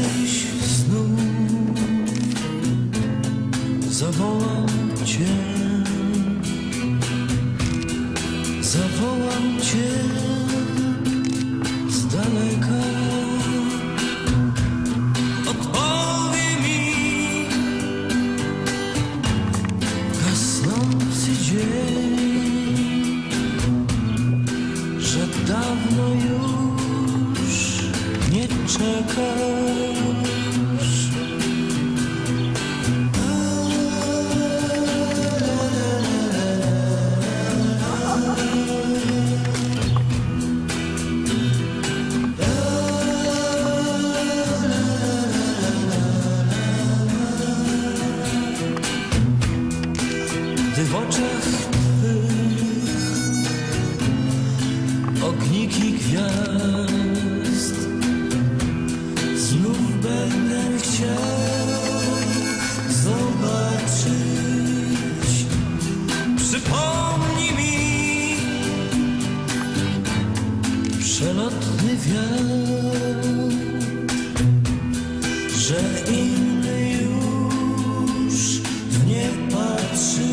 kiedyś zawołam Cię. Zawołam Cię z daleka. Odpowie mi gasnący dzień, że dawno już nie czekasz. Przelotny wiatr Że inny już w nie patrzy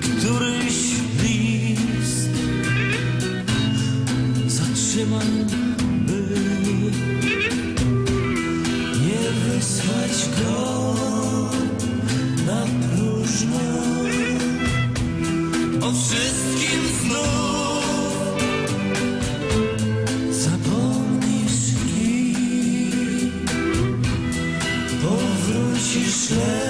któryś list zatrzymam, by nie wysłać go na próżno. O wszystkim znów zapomnisz i powrócisz, lecz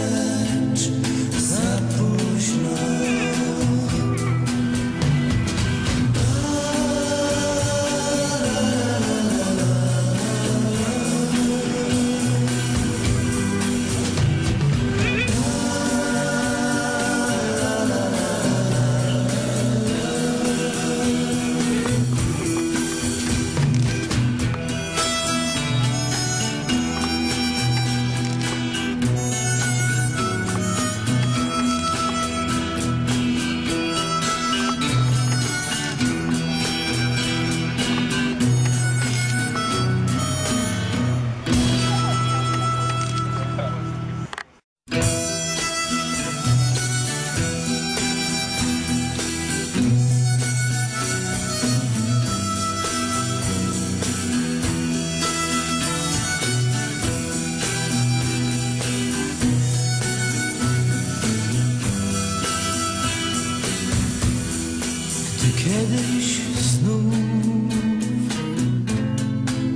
kiedyś znów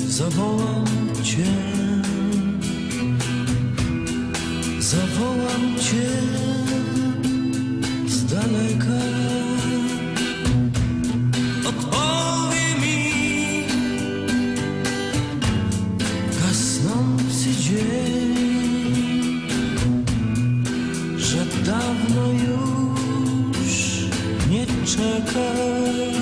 zawołam Cię, zawołam Cię z daleka. Mi gasnący dzień, że dawno już nie czekasz.